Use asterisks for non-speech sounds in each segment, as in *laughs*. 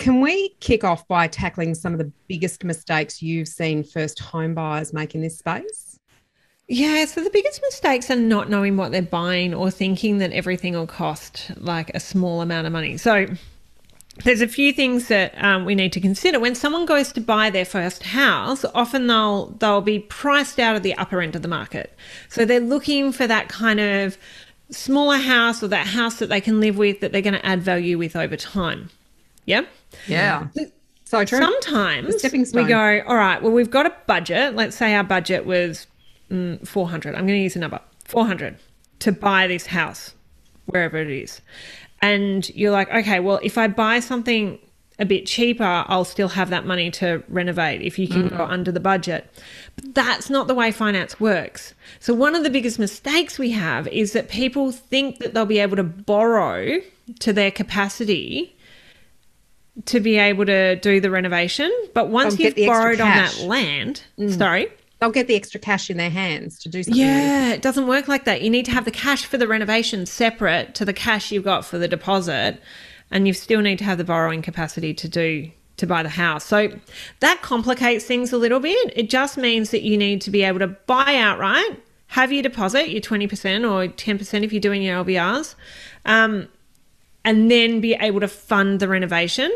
can we kick off by tackling some of the biggest mistakes you've seen first home buyers make in this space? Yeah, so the biggest mistakes are not knowing what they're buying or thinking that everything will cost like a small amount of money. So there's a few things that um, we need to consider when someone goes to buy their first house. Often they'll they'll be priced out of the upper end of the market, so they're looking for that kind of smaller house or that house that they can live with that they're going to add value with over time. Yeah. Yeah. So true. Sometimes we go, all right, well, we've got a budget. Let's say our budget was mm, 400. I'm going to use a number 400 to buy this house, wherever it is. And you're like, okay, well, if I buy something a bit cheaper, I'll still have that money to renovate if you can mm. go under the budget. But that's not the way finance works. So, one of the biggest mistakes we have is that people think that they'll be able to borrow to their capacity to be able to do the renovation. But once you've borrowed on that land, mm. sorry. They'll get the extra cash in their hands to do something. Yeah, with. it doesn't work like that. You need to have the cash for the renovation separate to the cash you've got for the deposit and you still need to have the borrowing capacity to do to buy the house. So that complicates things a little bit. It just means that you need to be able to buy outright, have your deposit, your 20% or 10% if you're doing your LVRs, um, and then be able to fund the renovation.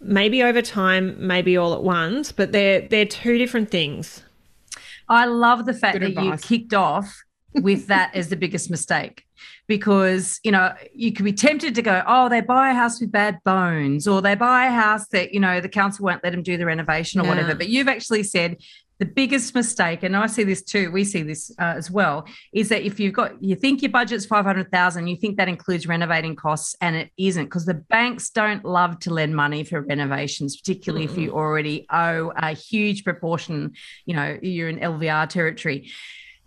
Maybe over time, maybe all at once, but they're they're two different things. I love the fact Good that advice. you kicked off with that as the biggest mistake because you know you could be tempted to go oh they buy a house with bad bones or they buy a house that you know the council won't let them do the renovation or yeah. whatever but you've actually said the biggest mistake and i see this too we see this uh, as well is that if you've got you think your budget's 500000 you think that includes renovating costs and it isn't because the banks don't love to lend money for renovations particularly mm-hmm. if you already owe a huge proportion you know you're in lvr territory.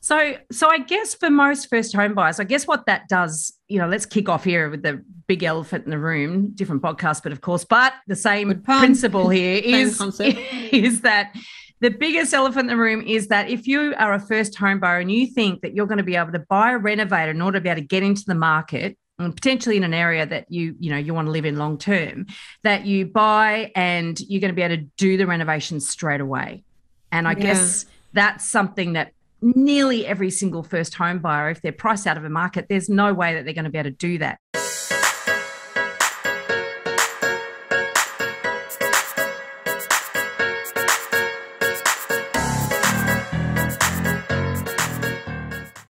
So, so I guess for most first home buyers, I guess what that does, you know, let's kick off here with the big elephant in the room, different podcast, but of course, but the same principle here *laughs* is, *laughs* is that the biggest elephant in the room is that if you are a first home buyer and you think that you're going to be able to buy a renovator in order to be able to get into the market, and potentially in an area that you you know you want to live in long term that you buy and you're going to be able to do the renovation straight away and i yeah. guess that's something that nearly every single first home buyer, if they're priced out of a market, there's no way that they're going to be able to do that.